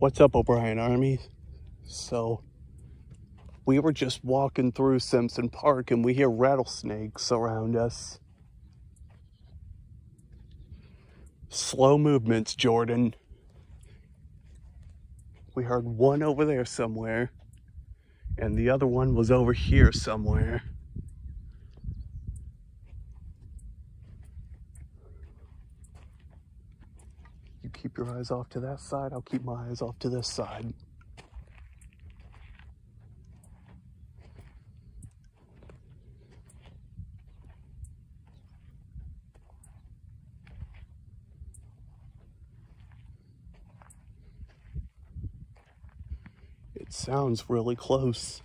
What's up, O'Brien Army? So, we were just walking through Simpson Park and we hear rattlesnakes around us. Slow movements, Jordan. We heard one over there somewhere, and the other one was over here somewhere. Keep your eyes off to that side, I'll keep my eyes off to this side. It sounds really close.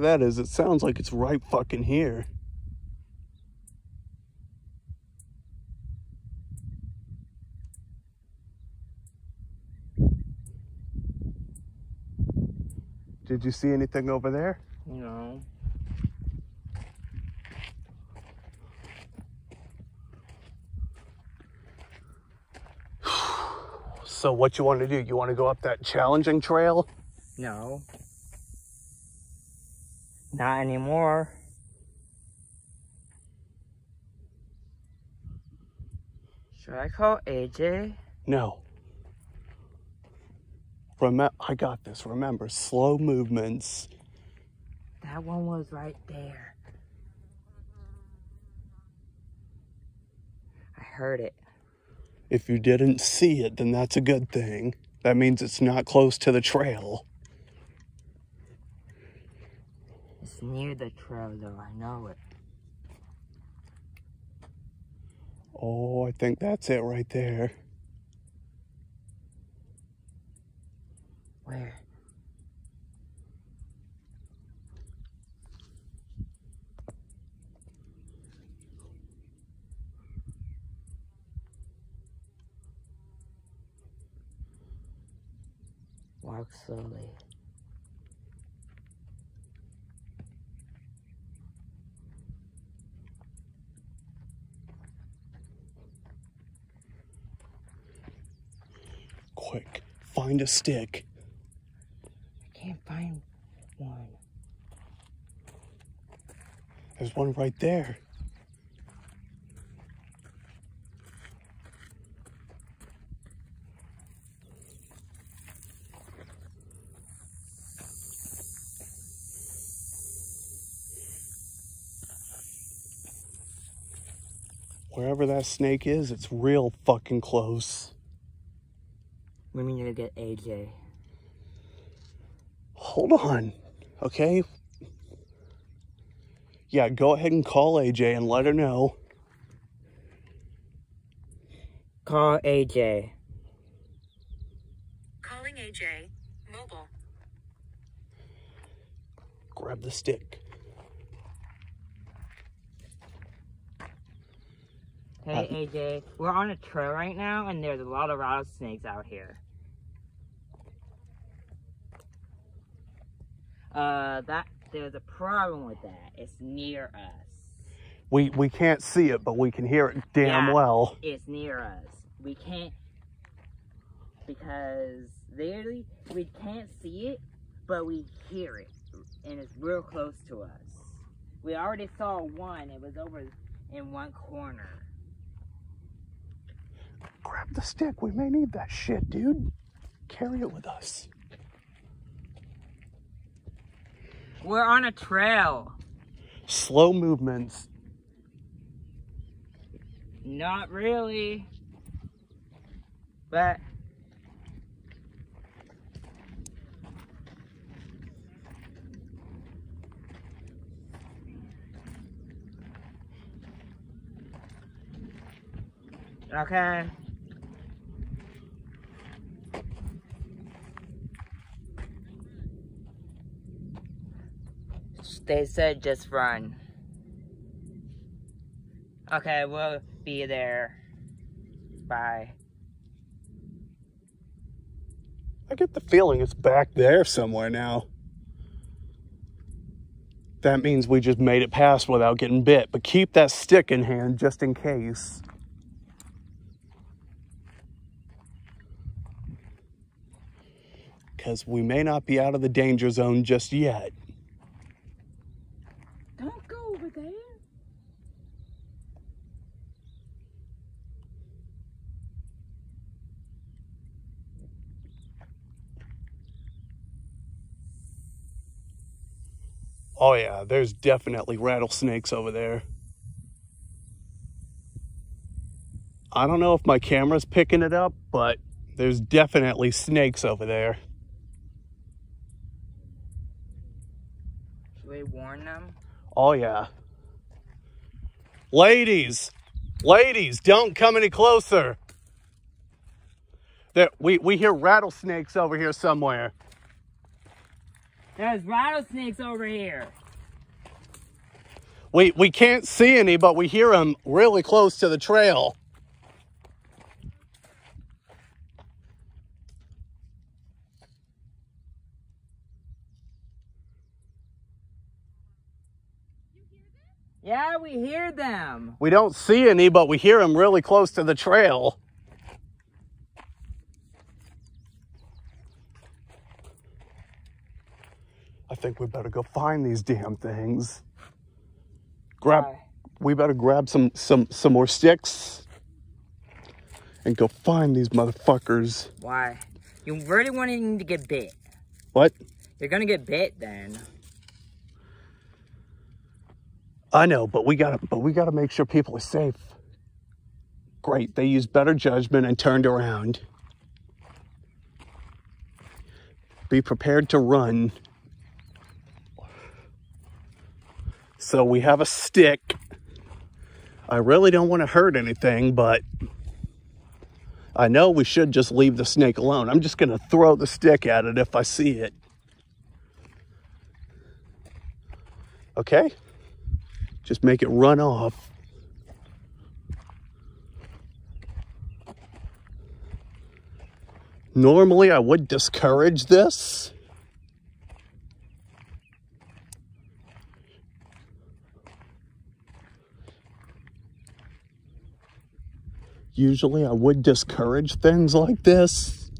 That is, it sounds like it's right fucking here. Did you see anything over there? No. So what you want to do? You want to go up that challenging trail? No. Not anymore. Should I call AJ? No. Remember, I got this. Remember, slow movements. That one was right there. I heard it. If you didn't see it, then that's a good thing. That means it's not close to the trail. It's near the trail though, I know it. Oh, I think that's it right there. Where? Walk slowly. Find a stick. I can't find one. There's one right there. Wherever that snake is, it's real fucking close. We need to get AJ. Hold on, okay? Yeah, go ahead and call AJ and let her know. Call AJ. Calling AJ. Mobile. Grab the stick. Hey AJ, we're on a trail right now and there's a lot of rattlesnakes out here. Uh, that, there's a problem with that. It's near us. We we can't see it, but we can hear it damn Yeah. well. It's near us. We can't, because literally, we can't see it, but we hear it. And it's real close to us. We already saw one. It was over in one corner. Grab the stick. We may need that shit, dude. Carry it with us. We're on a trail. Slow movements. Not really. But Okay. They said just run. Okay, we'll be there. Bye. I get the feeling it's back there somewhere now. That means we just made it past without getting bit, but keep that stick in hand just in case. Because we may not be out of the danger zone just yet. Don't go over there. Oh, yeah, there's definitely rattlesnakes over there. I don't know if my camera's picking it up, but there's definitely snakes over there. Should we warn them? Oh, yeah. Ladies, ladies, don't come any closer. There, we, we hear rattlesnakes over here somewhere. There's rattlesnakes over here. We, we can't see any, but we hear them really close to the trail. Yeah, we hear them. We don't see any, but we hear them really close to the trail. Think we better go find these damn things. Grab Why? we better grab some some some more sticks and go find these motherfuckers. Why? You really wanting to get bit. What? You're gonna get bit then. I know, but we gotta but we gotta make sure people are safe. Great, they used better judgment and turned around. Be prepared to run. So we have a stick. I really don't want to hurt anything, but I know we should just leave the snake alone. I'm just going to throw the stick at it if I see it. Okay? Just make it run off. Normally, I would discourage this. Usually, I would discourage things like this.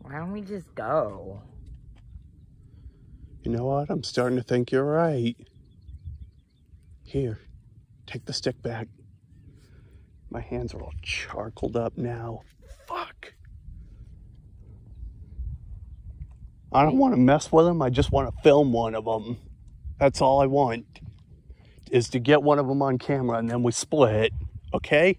Why don't we just go? You know what? I'm starting to think you're right. Here, take the stick back. My hands are all charcoaled up now. Fuck. I don't want to mess with them. I just want to film one of them. That's all I want. Is to get one of them on camera and then we split. Okay?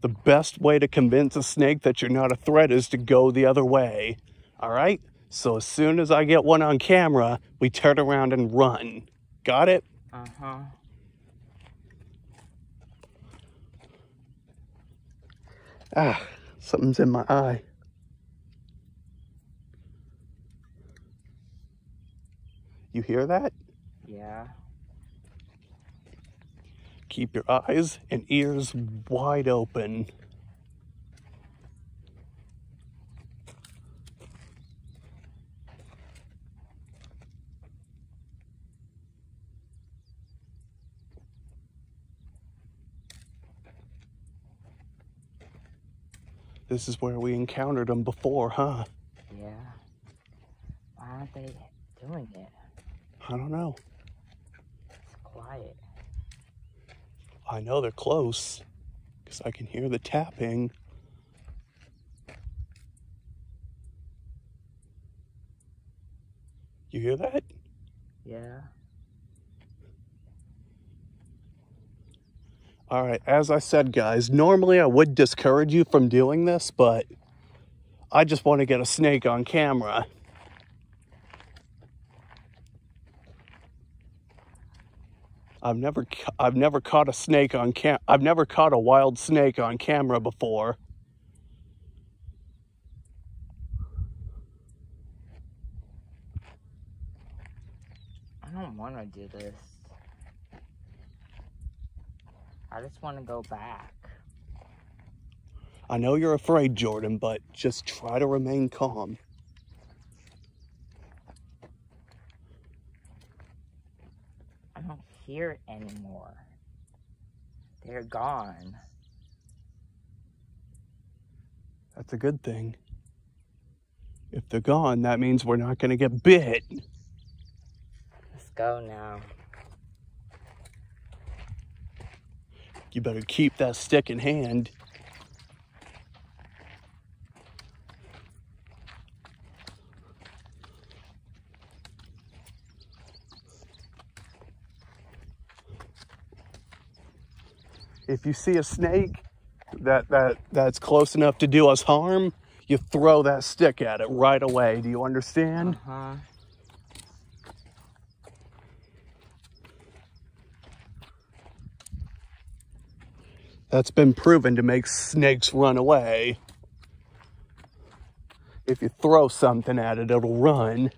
the best way to convince a snake that you're not a threat is to go the other way. All right? So as soon as I get one on camera, we turn around and run. Got it? Uh Ah, something's in my eye. You hear that? Yeah. Keep your eyes and ears wide open. This is where we encountered them before, huh? Yeah. Why aren't they doing it? I don't know. It's quiet. I know they're close because I can hear the tapping. You hear that? Yeah. All right, as I said, guys, normally I would discourage you from doing this, but I just want to get a snake on camera. I've never I've never caught a snake on cam I've never caught a wild snake on camera before. I don't want to do this. I just want to go back. I know you're afraid, Jordan, but just try to remain calm. I don't hear it anymore. They're gone. That's a good thing. If they're gone, that means we're not going to get bit. Let's go now. You better keep that stick in hand. If you see a snake that, that that's close enough to do us harm, you throw that stick at it right away. Do you understand? Uh huh. That's been proven to make snakes run away. If you throw something at it, it'll run.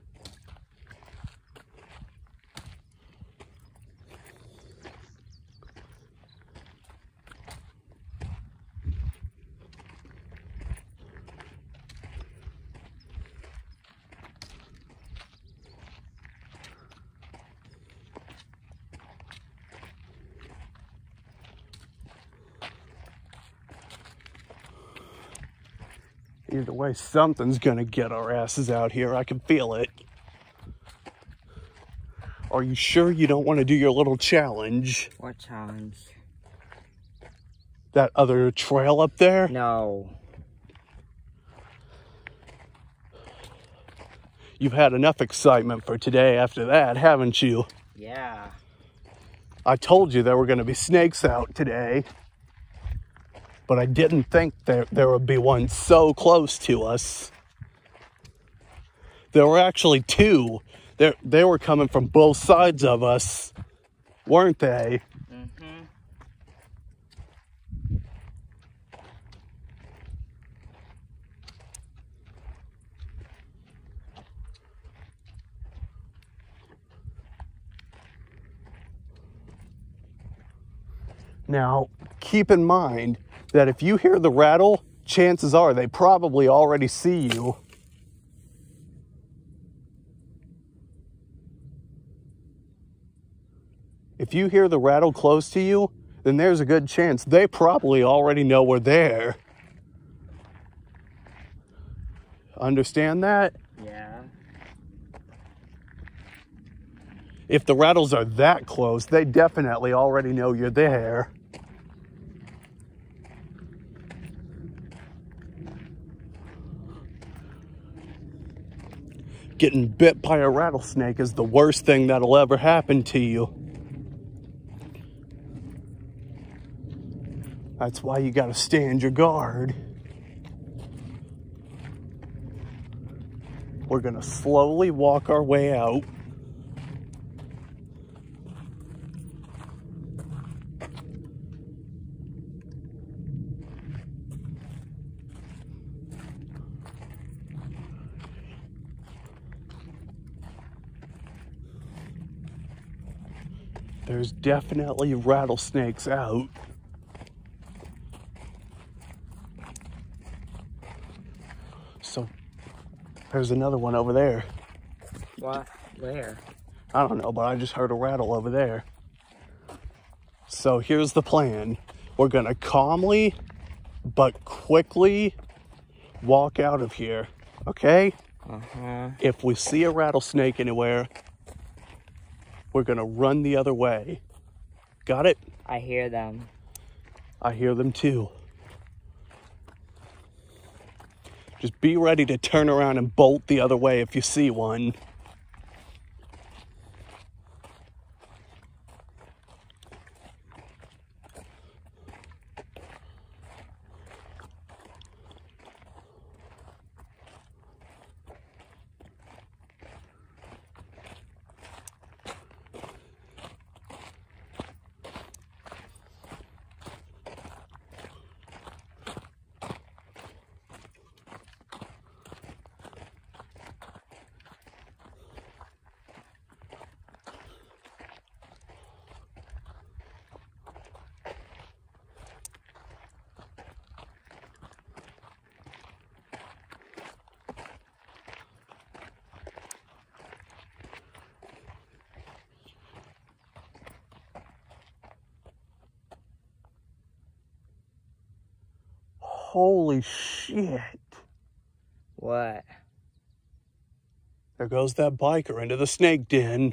Either way, something's gonna get our asses out here. I can feel it. Are you sure you don't want to do your little challenge? What challenge? That other trail up there? No. You've had enough excitement for today after that, haven't you? Yeah. I told you there were going to be snakes out today, but I didn't think there, there would be one so close to us. There were actually two. They, they were coming from both sides of us, weren't they? Mm-hmm. Now, keep in mind that if you hear the rattle, chances are they probably already see you. If you hear the rattle close to you, then there's a good chance they probably already know we're there. Understand that? Yeah. If the rattles are that close, they definitely already know you're there. Getting bit by a rattlesnake is the worst thing that'll ever happen to you. That's why you gotta stand your guard. We're gonna slowly walk our way out. There's definitely rattlesnakes out. So there's another one over there. What? Where? I don't know, but I just heard a rattle over there. So here's the plan we're going to calmly but quickly walk out of here, okay? Uh-huh. If we see a rattlesnake anywhere, we're going to run the other way. Got it? I hear them. I hear them too. Just be ready to turn around and bolt the other way if you see one. Holy shit. What? There goes that biker into the snake den.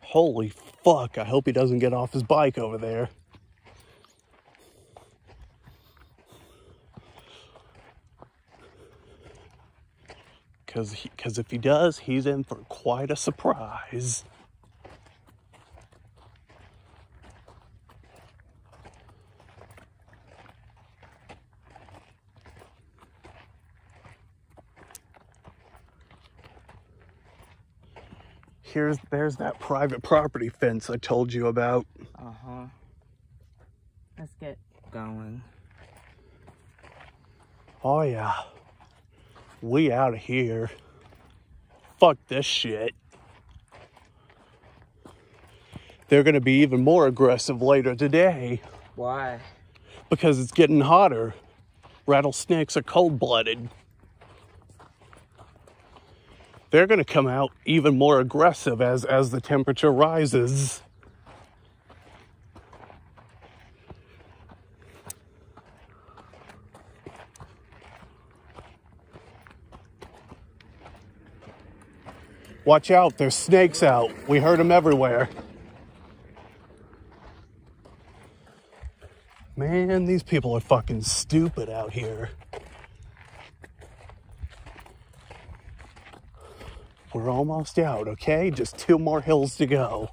Holy fuck, I hope he doesn't get off his bike over there. Because if he does, he's in for quite a surprise. Here's there's that private property fence I told you about. Uh huh. Let's get going. Oh yeah. We out of here. Fuck this shit. They're gonna be even more aggressive later today Why? because it's getting hotter. Rattlesnakes are cold They're gonna come out even more aggressive as as the temperature rises. Watch out, there's snakes out. We heard them everywhere. Man, these people are fucking stupid out here. We're almost out, okay? Just two more hills to go.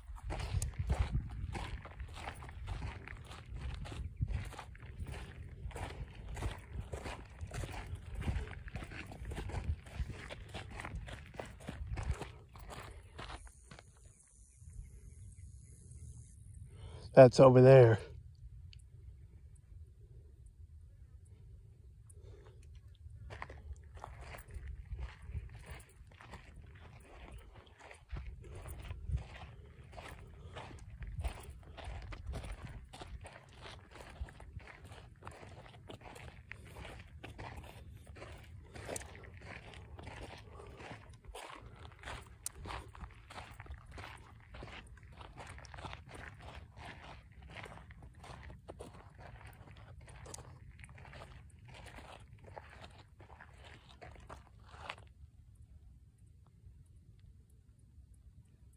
That's over there.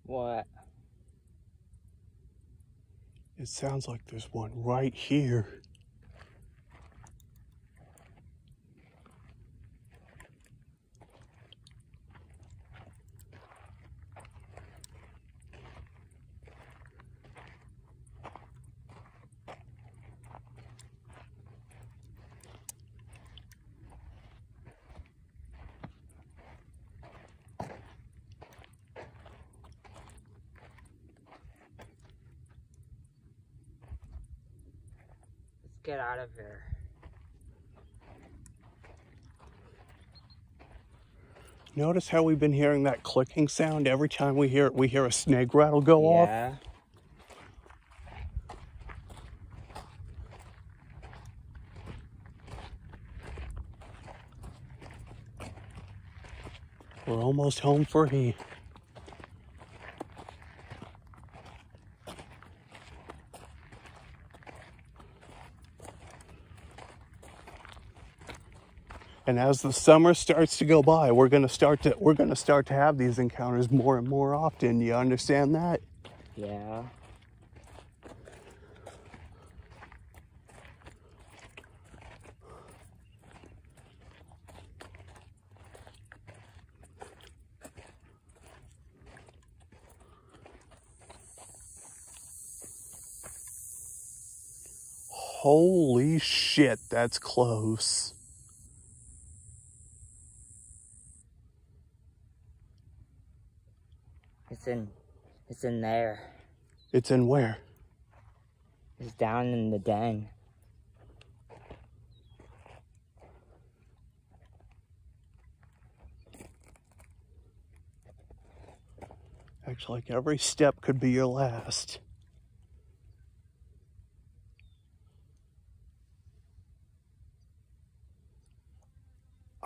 What? It sounds like there's one right here. Let's get out of here. Notice how we've been hearing that clicking sound every time we hear it, we hear a snake rattle go off? Yeah. We're almost home free. And as the summer starts to go by, we're gonna start to we're gonna start to have these encounters more and more often. You understand that? Yeah. Holy shit, that's close. It's in it's in there. It's in where? It's down in the den. Actually, like every step could be your last.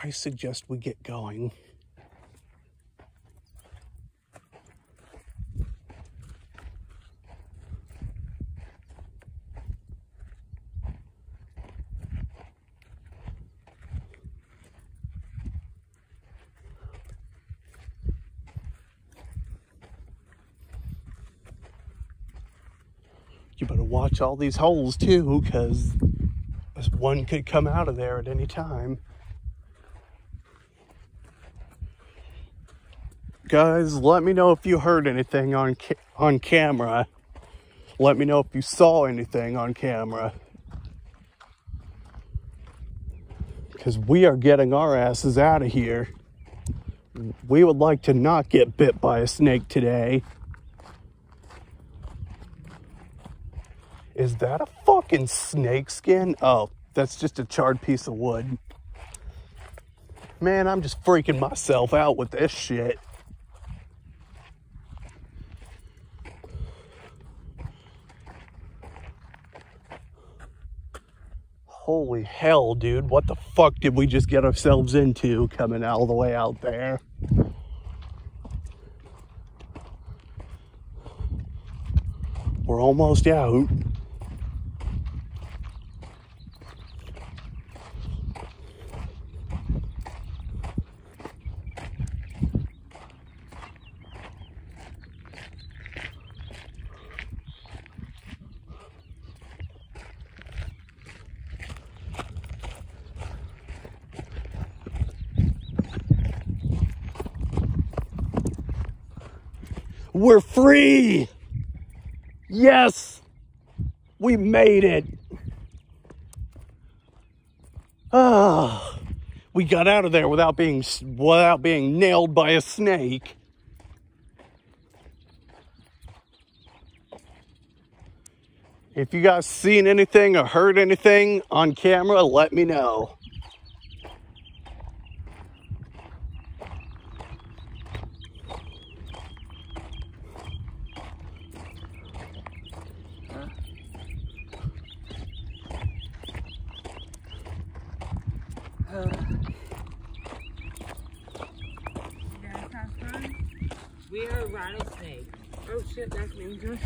I suggest we get going. You better watch all these holes too, because one could come out of there at any time. Guys, let me know if you heard anything on ca- on camera. Let me know if you saw anything on camera. Because we are getting our asses out of here. We would like to not get bit by a snake today. Is that a fucking snake skin? Oh, that's just a charred piece of wood. Man, I'm just freaking myself out with this shit. Holy hell, dude. What the fuck did we just get ourselves into coming all the way out there? We're almost out. We're free! Yes! We made it! Ah, we got out of there without being without being nailed by a snake. If you guys seen anything or heard anything on camera, let me know. You guys have fun? We heard rattlesnake. Oh shit, that's dangerous.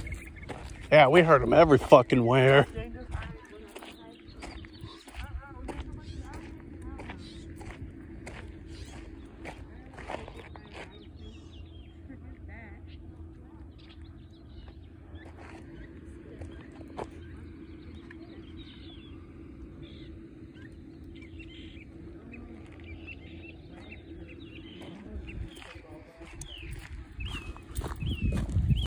Yeah, we heard them every fucking where.